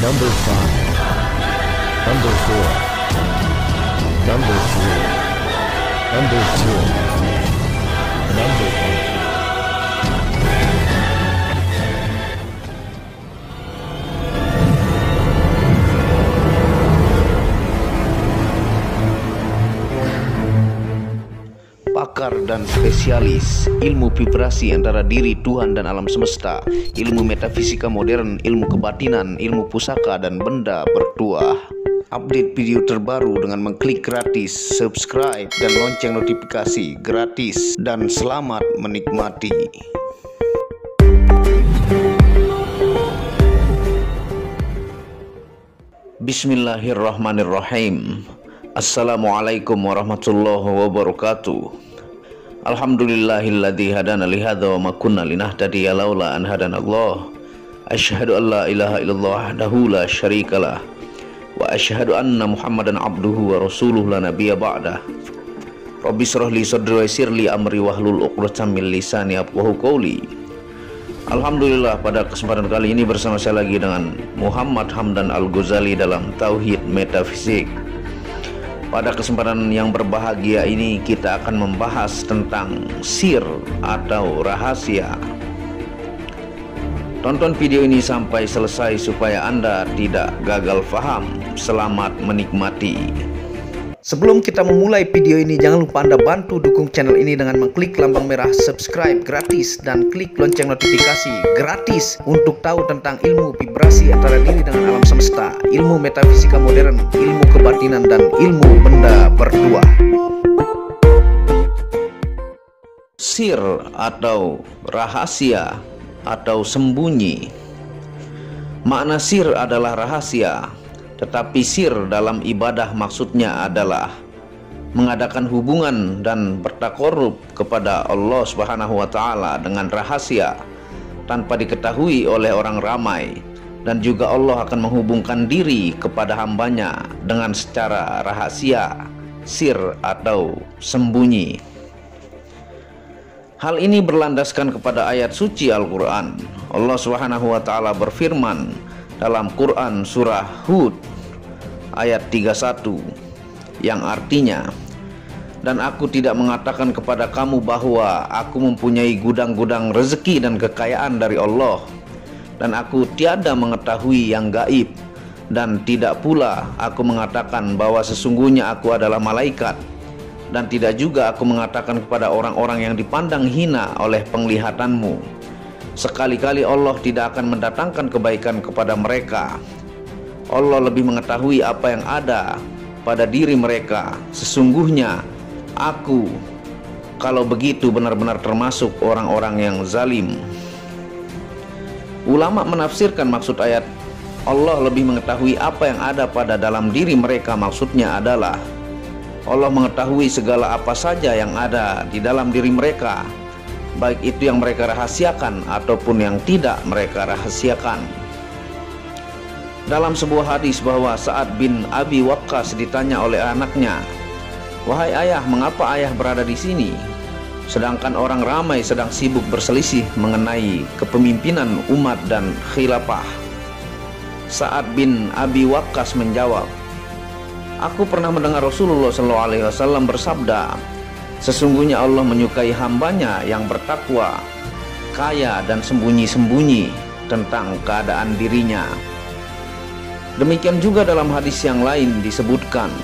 Number 5. Number 4. Number 3. Number 2. Number 1. Pakar dan spesialis ilmu vibrasi antara diri Tuhan dan alam semesta, ilmu metafisika modern, ilmu kebatinan, ilmu pusaka dan benda bertuah. Update video terbaru dengan mengklik gratis, subscribe dan lonceng notifikasi gratis dan selamat menikmati. Bismillahirrahmanirrahim. Assalamualaikum warahmatullahi wabarakatuh. Alhamdulillahilladzi hadana li hadza wa ma kunna linahtadiya laula an hadanallah. Asyhadu an la ilaha illallah wahdahu la syarikalah wa asyhadu anna Muhammadan abduhu wa rasuluhu la nabiyya ba'dah. Rabbi shrah li sadri wa yassir li amri wahlul 'uqdatam min lisani yafqahu qawli. Alhamdulillah pada kesempatan kali ini bersama saya lagi dengan Muhammad Hamdan Al-Ghazali dalam Tauhid Metafisik. Pada kesempatan yang berbahagia ini kita akan membahas tentang sir atau rahasia. Tonton video ini sampai selesai supaya Anda tidak gagal faham. Selamat menikmati. Sebelum kita memulai video ini, jangan lupa Anda bantu dukung channel ini dengan mengklik lambang merah subscribe gratis dan klik lonceng notifikasi gratis untuk tahu tentang ilmu vibrasi antara diri dengan alam semesta, ilmu metafisika modern, ilmu kebatinan, dan ilmu benda berdua. Sir atau rahasia atau sembunyi. Makna sir adalah rahasia, tetapi sir dalam ibadah maksudnya adalah mengadakan hubungan dan bertakorup kepada Allah Subhanahu wa taala dengan rahasia tanpa diketahui oleh orang ramai dan juga Allah akan menghubungkan diri kepada hambanya dengan secara rahasia, sir atau sembunyi. Hal ini berlandaskan kepada ayat suci Al-Qur'an. Allah Subhanahu wa taala berfirman dalam Quran surah Hud ayat 31 yang artinya dan aku tidak mengatakan kepada kamu bahwa aku mempunyai gudang-gudang rezeki dan kekayaan dari Allah dan aku tiada mengetahui yang gaib dan tidak pula aku mengatakan bahwa sesungguhnya aku adalah malaikat dan tidak juga aku mengatakan kepada orang-orang yang dipandang hina oleh penglihatanmu sekali-kali Allah tidak akan mendatangkan kebaikan kepada mereka Allah lebih mengetahui apa yang ada pada diri mereka. Sesungguhnya aku kalau begitu benar-benar termasuk orang-orang yang zalim. Ulama menafsirkan maksud ayat Allah lebih mengetahui apa yang ada pada dalam diri mereka maksudnya adalah Allah mengetahui segala apa saja yang ada di dalam diri mereka baik itu yang mereka rahasiakan ataupun yang tidak mereka rahasiakan. Dalam sebuah hadis bahwa saat bin Abi Waqqas ditanya oleh anaknya, "Wahai ayah, mengapa ayah berada di sini?" Sedangkan orang ramai sedang sibuk berselisih mengenai kepemimpinan umat dan khilafah. Saat bin Abi Waqqas menjawab, "Aku pernah mendengar Rasulullah SAW bersabda, sesungguhnya Allah menyukai hambanya yang bertakwa, kaya dan sembunyi-sembunyi tentang keadaan dirinya." Demikian juga dalam hadis yang lain disebutkan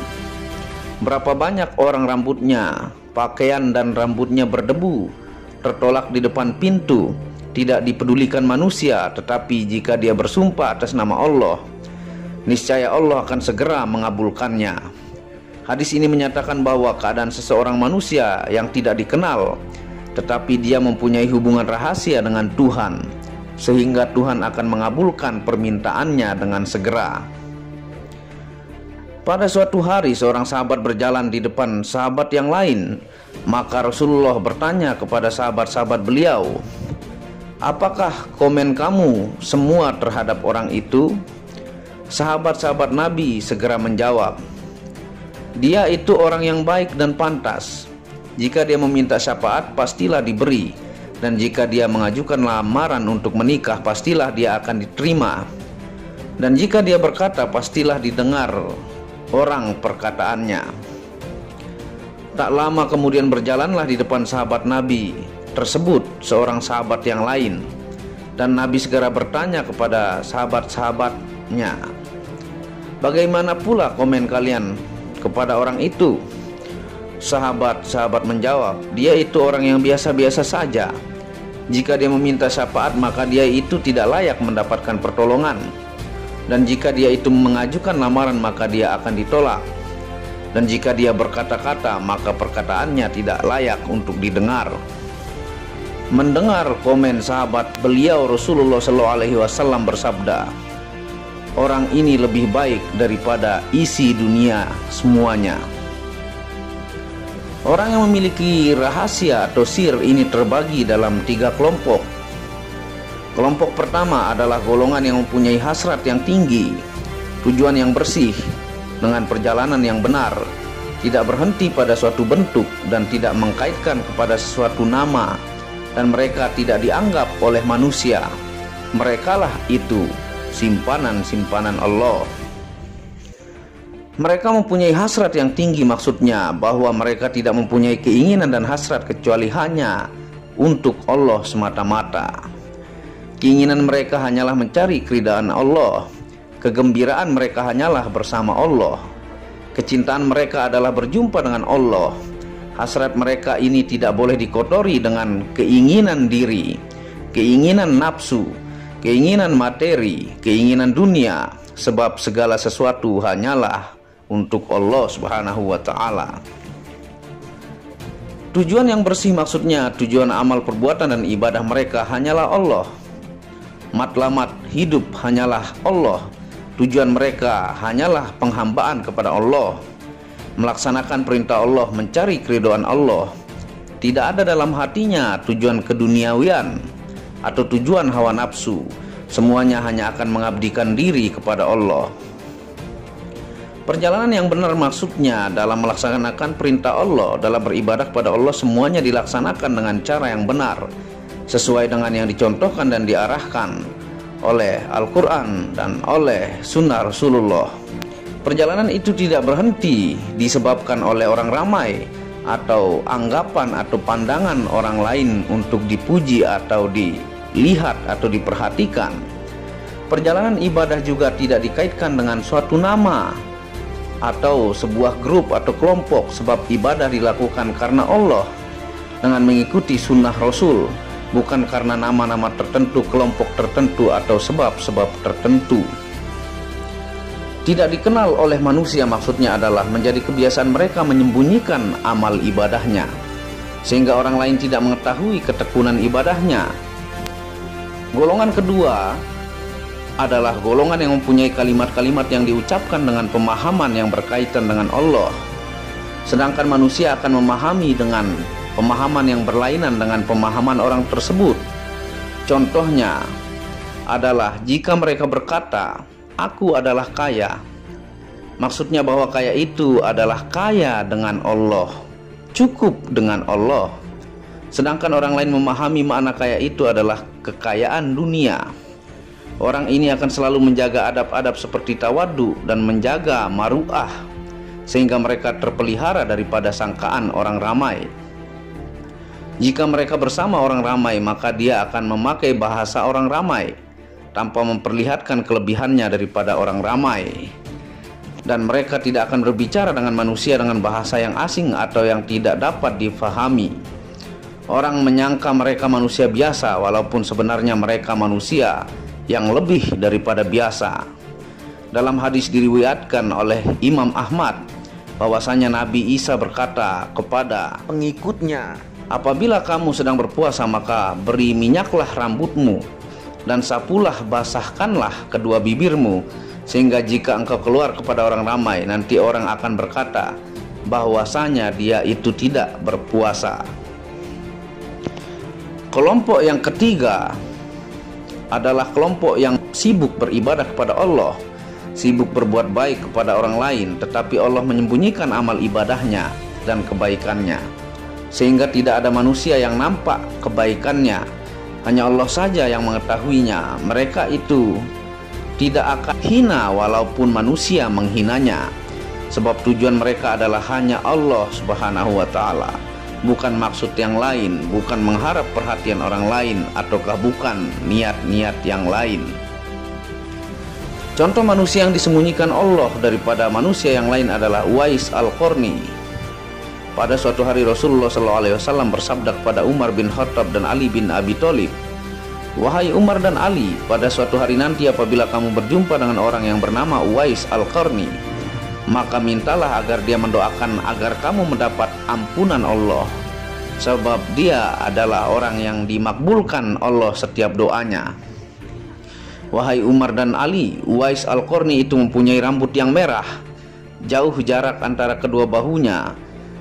Berapa banyak orang rambutnya, pakaian dan rambutnya berdebu Tertolak di depan pintu Tidak dipedulikan manusia Tetapi jika dia bersumpah atas nama Allah Niscaya Allah akan segera mengabulkannya Hadis ini menyatakan bahwa keadaan seseorang manusia yang tidak dikenal Tetapi dia mempunyai hubungan rahasia dengan Tuhan sehingga Tuhan akan mengabulkan permintaannya dengan segera. Pada suatu hari seorang sahabat berjalan di depan sahabat yang lain, maka Rasulullah bertanya kepada sahabat-sahabat beliau, "Apakah komen kamu semua terhadap orang itu?" Sahabat-sahabat Nabi segera menjawab, "Dia itu orang yang baik dan pantas. Jika dia meminta syafaat, pastilah diberi." dan jika dia mengajukan lamaran untuk menikah pastilah dia akan diterima Dan jika dia berkata, pastilah didengar orang perkataannya. Tak lama kemudian berjalanlah di depan sahabat Nabi tersebut seorang sahabat yang lain dan Nabi segera bertanya kepada sahabat-sahabatnya Bagaimana pula komen kalian kepada orang itu? Sahabat-sahabat menjawab Dia itu orang yang biasa-biasa saja Jika dia meminta syafaat maka dia itu tidak layak mendapatkan pertolongan Dan jika dia itu mengajukan lamaran maka dia akan ditolak dan jika dia berkata-kata maka perkataannya tidak layak untuk didengar. Mendengar komen sahabat beliau Rasulullah SAW bersabda, orang ini lebih baik daripada isi dunia semuanya. Orang yang memiliki rahasia atau sir ini terbagi dalam tiga kelompok. Kelompok pertama adalah golongan yang mempunyai hasrat yang tinggi, tujuan yang bersih, dengan perjalanan yang benar, tidak berhenti pada suatu bentuk dan tidak mengkaitkan kepada sesuatu nama dan mereka tidak dianggap oleh manusia. Merekalah itu simpanan-simpanan Allah. Mereka mempunyai hasrat yang tinggi maksudnya bahwa mereka tidak mempunyai keinginan dan hasrat kecuali hanya untuk Allah semata-mata. Keinginan mereka hanyalah mencari keridaan Allah Kegembiraan mereka hanyalah bersama Allah. Kecintaan mereka adalah berjumpa dengan Allah. Hasrat mereka ini tidak boleh dikotori dengan keinginan diri, keinginan nafsu, keinginan materi, keinginan dunia, sebab segala sesuatu hanyalah untuk Allah Subhanahu wa taala. Tujuan yang bersih maksudnya tujuan amal perbuatan dan ibadah mereka hanyalah Allah. Matlamat hidup hanyalah Allah Tujuan mereka hanyalah penghambaan kepada Allah, melaksanakan perintah Allah, mencari keridoan Allah. Tidak ada dalam hatinya tujuan keduniawian atau tujuan hawa nafsu. Semuanya hanya akan mengabdikan diri kepada Allah. Perjalanan yang benar maksudnya dalam melaksanakan perintah Allah, dalam beribadah kepada Allah semuanya dilaksanakan dengan cara yang benar, sesuai dengan yang dicontohkan dan diarahkan oleh Al-Quran dan oleh Sunnah Rasulullah. Perjalanan itu tidak berhenti disebabkan oleh orang ramai atau anggapan atau pandangan orang lain untuk dipuji atau dilihat atau diperhatikan. Perjalanan ibadah juga tidak dikaitkan dengan suatu nama atau sebuah grup atau kelompok sebab ibadah dilakukan karena Allah dengan mengikuti sunnah Rasul bukan karena nama-nama tertentu, kelompok tertentu, atau sebab-sebab tertentu. Tidak dikenal oleh manusia maksudnya adalah menjadi kebiasaan mereka menyembunyikan amal ibadahnya, sehingga orang lain tidak mengetahui ketekunan ibadahnya. Golongan kedua adalah golongan yang mempunyai kalimat-kalimat yang diucapkan dengan pemahaman yang berkaitan dengan Allah, sedangkan manusia akan memahami dengan pemahaman yang berlainan dengan pemahaman orang tersebut. Contohnya adalah jika mereka berkata, "Aku adalah kaya." Maksudnya bahwa kaya itu adalah kaya dengan Allah, cukup dengan Allah. Sedangkan orang lain memahami makna kaya itu adalah kekayaan dunia. Orang ini akan selalu menjaga adab-adab seperti tawadu dan menjaga maruah sehingga mereka terpelihara daripada sangkaan orang ramai. Jika mereka bersama orang ramai, maka dia akan memakai bahasa orang ramai tanpa memperlihatkan kelebihannya daripada orang ramai. Dan mereka tidak akan berbicara dengan manusia dengan bahasa yang asing atau yang tidak dapat difahami. Orang menyangka mereka manusia biasa, walaupun sebenarnya mereka manusia yang lebih daripada biasa. Dalam hadis diriwayatkan oleh Imam Ahmad bahwasanya Nabi Isa berkata kepada pengikutnya, Apabila kamu sedang berpuasa maka beri minyaklah rambutmu dan sapulah basahkanlah kedua bibirmu sehingga jika engkau keluar kepada orang ramai nanti orang akan berkata bahwasanya dia itu tidak berpuasa. Kelompok yang ketiga adalah kelompok yang sibuk beribadah kepada Allah, sibuk berbuat baik kepada orang lain, tetapi Allah menyembunyikan amal ibadahnya dan kebaikannya. Sehingga tidak ada manusia yang nampak kebaikannya. Hanya Allah saja yang mengetahuinya. Mereka itu tidak akan hina walaupun manusia menghinanya. Sebab tujuan mereka adalah hanya Allah Subhanahu wa taala, bukan maksud yang lain, bukan mengharap perhatian orang lain ataukah bukan niat-niat yang lain. Contoh manusia yang disembunyikan Allah daripada manusia yang lain adalah Wais Al-Qarni. Pada suatu hari Rasulullah SAW bersabda kepada Umar bin Khattab dan Ali bin Abi Thalib, Wahai Umar dan Ali, pada suatu hari nanti apabila kamu berjumpa dengan orang yang bernama Uwais Al-Qarni, maka mintalah agar dia mendoakan agar kamu mendapat ampunan Allah. Sebab dia adalah orang yang dimakbulkan Allah setiap doanya. Wahai Umar dan Ali, Uwais Al-Qarni itu mempunyai rambut yang merah, jauh jarak antara kedua bahunya,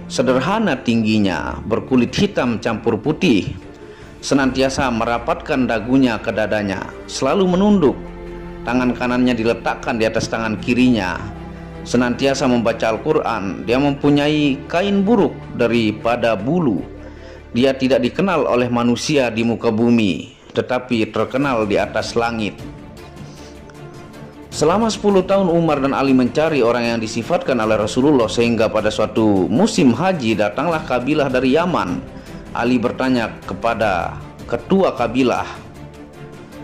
sederhana tingginya, berkulit hitam campur putih, senantiasa merapatkan dagunya ke dadanya, selalu menunduk. Tangan kanannya diletakkan di atas tangan kirinya. Senantiasa membaca Al-Quran, dia mempunyai kain buruk daripada bulu. Dia tidak dikenal oleh manusia di muka bumi, tetapi terkenal di atas langit. Selama 10 tahun Umar dan Ali mencari orang yang disifatkan oleh Rasulullah sehingga pada suatu musim haji datanglah kabilah dari Yaman Ali bertanya kepada ketua kabilah,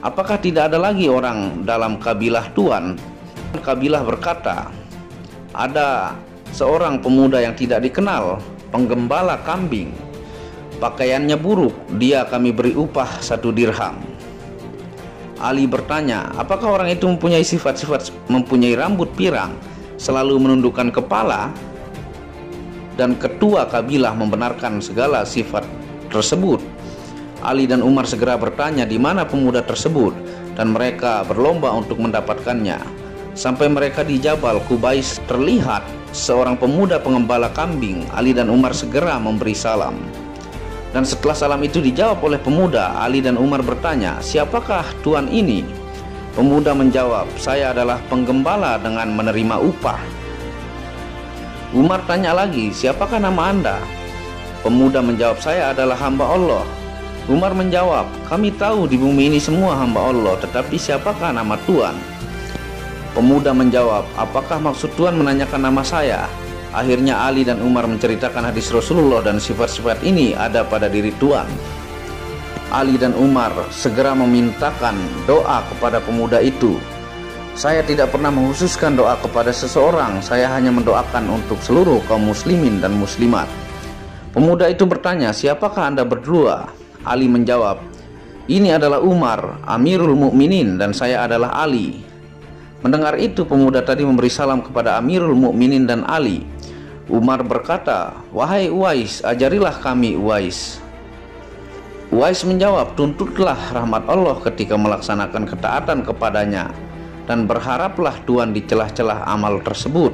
"Apakah tidak ada lagi orang dalam kabilah tuan?" Kabilah berkata, "Ada seorang pemuda yang tidak dikenal, penggembala kambing. Pakaiannya buruk, dia kami beri upah satu dirham." Ali bertanya, "Apakah orang itu mempunyai sifat-sifat mempunyai rambut pirang, selalu menundukkan kepala?" dan ketua kabilah membenarkan segala sifat tersebut. Ali dan Umar segera bertanya di mana pemuda tersebut dan mereka berlomba untuk mendapatkannya. Sampai mereka di Jabal Kubais terlihat seorang pemuda pengembala kambing. Ali dan Umar segera memberi salam. Dan setelah salam itu dijawab oleh pemuda, Ali dan Umar bertanya, "Siapakah tuan ini?" Pemuda menjawab, "Saya adalah penggembala dengan menerima upah." Umar tanya lagi, "Siapakah nama Anda?" Pemuda menjawab, "Saya adalah hamba Allah." Umar menjawab, "Kami tahu di bumi ini semua hamba Allah, tetapi siapakah nama Tuhan?" Pemuda menjawab, "Apakah maksud Tuhan menanyakan nama saya?" Akhirnya Ali dan Umar menceritakan hadis Rasulullah dan sifat-sifat ini ada pada diri Tuhan. Ali dan Umar segera memintakan doa kepada pemuda itu saya tidak pernah menghususkan doa kepada seseorang, saya hanya mendoakan untuk seluruh kaum muslimin dan muslimat. Pemuda itu bertanya, "Siapakah Anda berdua?" Ali menjawab, "Ini adalah Umar, Amirul Mukminin dan saya adalah Ali." Mendengar itu, pemuda tadi memberi salam kepada Amirul Mukminin dan Ali. Umar berkata, "Wahai Uwais, ajarilah kami Uwais." Uwais menjawab, "Tuntutlah rahmat Allah ketika melaksanakan ketaatan kepadanya." dan berharaplah Tuhan di celah-celah amal tersebut.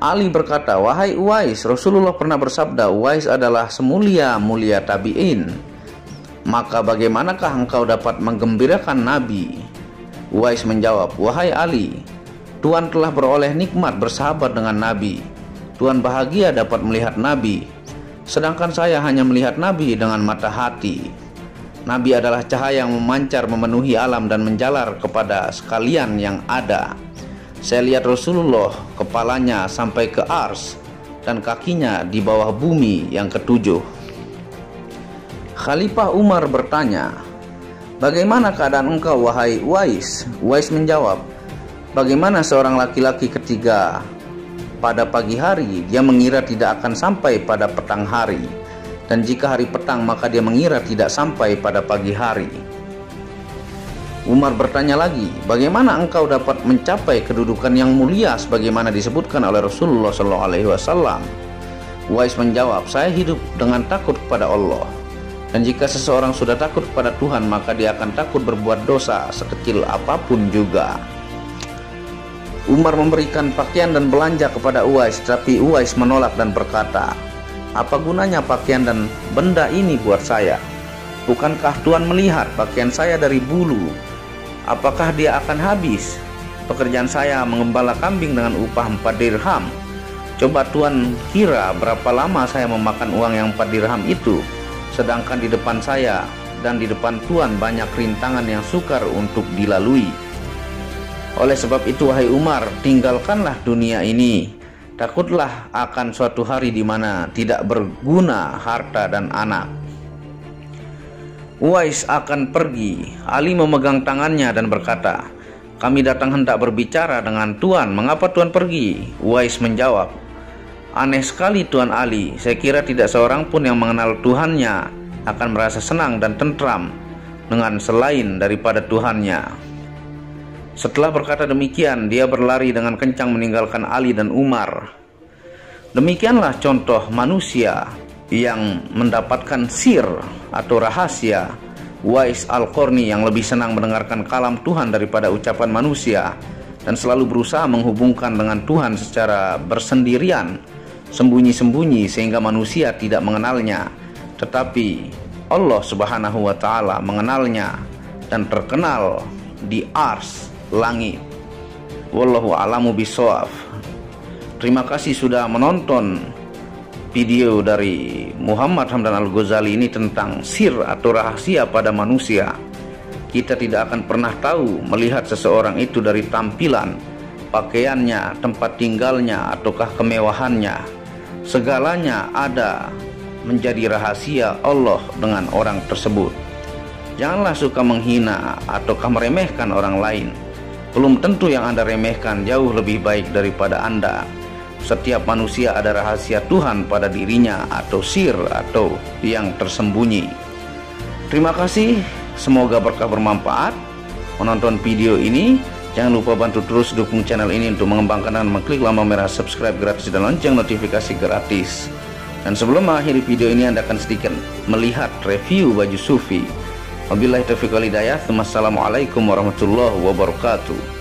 Ali berkata, "Wahai Uwais, Rasulullah pernah bersabda, Uwais adalah semulia-mulia tabi'in. Maka bagaimanakah engkau dapat menggembirakan Nabi?" Uwais menjawab, "Wahai Ali, Tuhan telah beroleh nikmat bersahabat dengan Nabi. Tuhan bahagia dapat melihat Nabi, sedangkan saya hanya melihat Nabi dengan mata hati." Nabi adalah cahaya yang memancar memenuhi alam dan menjalar kepada sekalian yang ada. Saya lihat Rasulullah kepalanya sampai ke ars dan kakinya di bawah bumi yang ketujuh. Khalifah Umar bertanya, Bagaimana keadaan engkau wahai Uwais? Uwais menjawab, Bagaimana seorang laki-laki ketiga pada pagi hari dia mengira tidak akan sampai pada petang hari dan jika hari petang maka dia mengira tidak sampai pada pagi hari. Umar bertanya lagi, bagaimana engkau dapat mencapai kedudukan yang mulia sebagaimana disebutkan oleh Rasulullah SAW? Wais menjawab, saya hidup dengan takut kepada Allah. Dan jika seseorang sudah takut kepada Tuhan, maka dia akan takut berbuat dosa sekecil apa pun juga. Umar memberikan pakaian dan belanja kepada Uwais, tapi Uwais menolak dan berkata, apa gunanya pakaian dan benda ini buat saya? Bukankah Tuhan melihat pakaian saya dari bulu? Apakah dia akan habis? Pekerjaan saya mengembala kambing dengan upah 4 dirham. Coba Tuhan kira berapa lama saya memakan uang yang 4 dirham itu, sedangkan di depan saya dan di depan Tuhan banyak rintangan yang sukar untuk dilalui. Oleh sebab itu, wahai Umar, tinggalkanlah dunia ini. Takutlah akan suatu hari di mana tidak berguna harta dan anak. Uwais akan pergi. Ali memegang tangannya dan berkata, "Kami datang hendak berbicara dengan Tuhan. Mengapa Tuhan pergi?" Uwais menjawab, "Aneh sekali Tuan Ali. Saya kira tidak seorang pun yang mengenal Tuhannya akan merasa senang dan tentram dengan selain daripada Tuhannya." Setelah berkata demikian, dia berlari dengan kencang meninggalkan Ali dan Umar. Demikianlah contoh manusia yang mendapatkan sir atau rahasia Wais Al-Qarni yang lebih senang mendengarkan kalam Tuhan daripada ucapan manusia dan selalu berusaha menghubungkan dengan Tuhan secara bersendirian, sembunyi-sembunyi sehingga manusia tidak mengenalnya. Tetapi Allah Subhanahu wa taala mengenalnya dan terkenal di ars langit. Wallahu alamu bisawaf. Terima kasih sudah menonton video dari Muhammad Hamdan Al-Ghazali ini tentang sir atau rahasia pada manusia. Kita tidak akan pernah tahu melihat seseorang itu dari tampilan, pakaiannya, tempat tinggalnya, ataukah kemewahannya. Segalanya ada menjadi rahasia Allah dengan orang tersebut. Janganlah suka menghina ataukah meremehkan orang lain belum tentu yang Anda remehkan jauh lebih baik daripada Anda. Setiap manusia ada rahasia Tuhan pada dirinya atau sir atau yang tersembunyi. Terima kasih, semoga berkah bermanfaat menonton video ini. Jangan lupa bantu terus dukung channel ini untuk mengembangkan dan mengklik lampu merah subscribe gratis dan lonceng notifikasi gratis. Dan sebelum mengakhiri video ini Anda akan sedikit melihat review baju sufi Wabillahi taufiq wal hidayah. Wassalamualaikum warahmatullahi wabarakatuh.